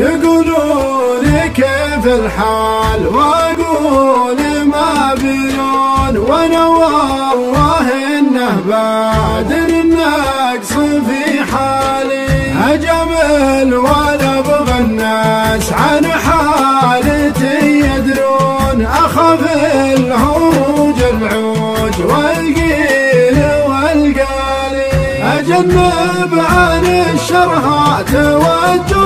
يقولون كيف الحال وأقول ما بيون وأنا والله إنه بادر النقص في حالي. أجمل ولا أبغى الناس عن حالتي يدرون. أخاف الهروج العوج والقيل والقالي. أجنب عن الشرهات والدون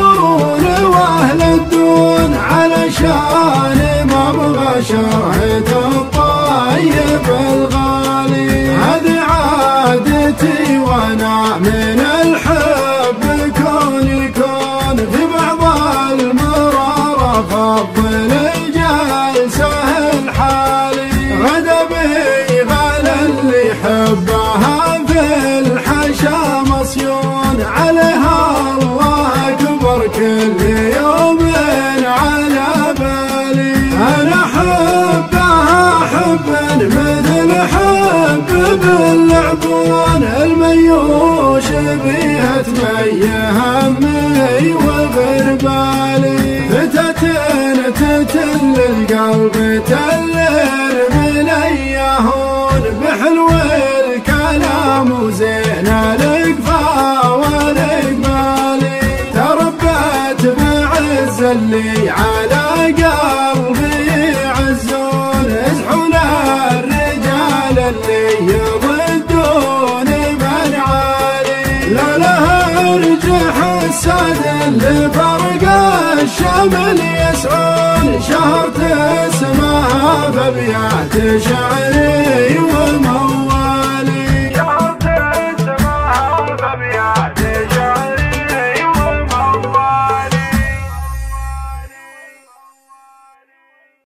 الدون علشان ما أبغى شرهة الطيب الغالي. هذه عادتي وأنا من الحب كون يكون في بعض المرار افضل الجلسه الحالي. غدا بي غال اللي حبها في الحشا مصيون عليها الله أكبر كل يوم. باللعبون الميوش بيها تميه همي وغربالي فتاة تتل القلب تلر الشمل يسعون شهرت اسمها فبيات شعري وموال